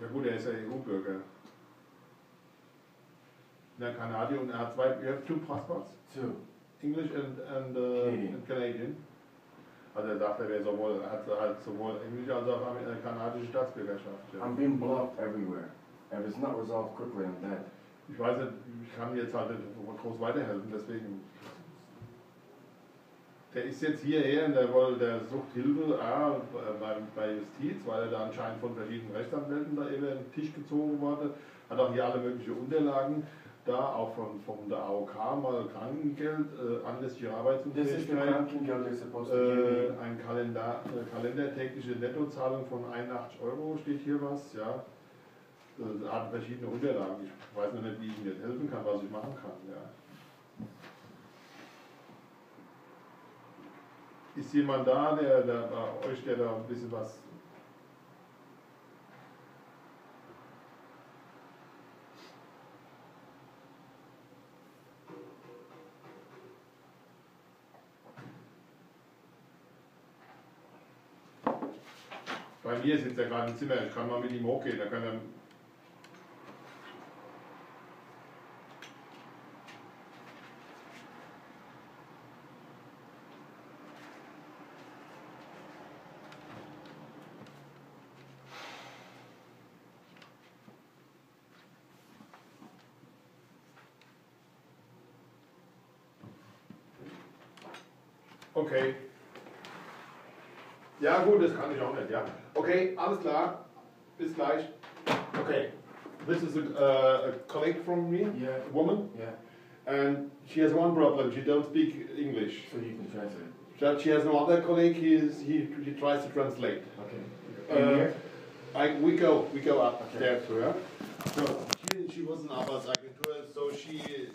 Ja gut, er ist ja EU-Bürger. Na, Kanadier und er hat zwei, you have two passports? Two. English and, and, uh, Canadian. and Canadian. Also er sagt, er wäre sowohl, hat halt sowohl englische als auch äh, kanadische Staatsbürgerschaft. Ja. I'm being blocked everywhere. If it's not resolved quickly, I'm dead. Ich weiß nicht, ich kann jetzt halt nicht groß weiterhelfen, deswegen. Der ist jetzt hierher und der, will, der sucht Hilfe A, bei, bei Justiz, weil er da anscheinend von verschiedenen Rechtsanwälten da eben den Tisch gezogen wurde. Hat auch hier alle möglichen Unterlagen da, auch von, von der AOK mal Krankengeld, äh, anlässliche Arbeitsunfähigkeit. Äh, ein Kalender, äh, kalendertägliche Nettozahlung von 81 Euro steht hier was, ja. Äh, hat verschiedene Unterlagen. Ich weiß noch nicht, wie ich Ihnen jetzt helfen kann, was ich machen kann, ja. Ist jemand da, der, der bei euch, der da ein bisschen was. Bei mir sitzt er gerade im Zimmer, ich kann mal mit ihm hochgehen, da kann er. Okay. Ja gut, das kann ich auch nicht, ja. Okay, alles klar. Bis gleich. Okay. This is a, uh, a colleague from me, Yeah. a woman, Yeah. and she has one problem. She don't speak English. So you can translate. But she has no other colleague. He is, he, he tries to translate. Okay. Uh, here? I, we go we go up Okay. there to her. So she, she was an Arbeitsagentur, so she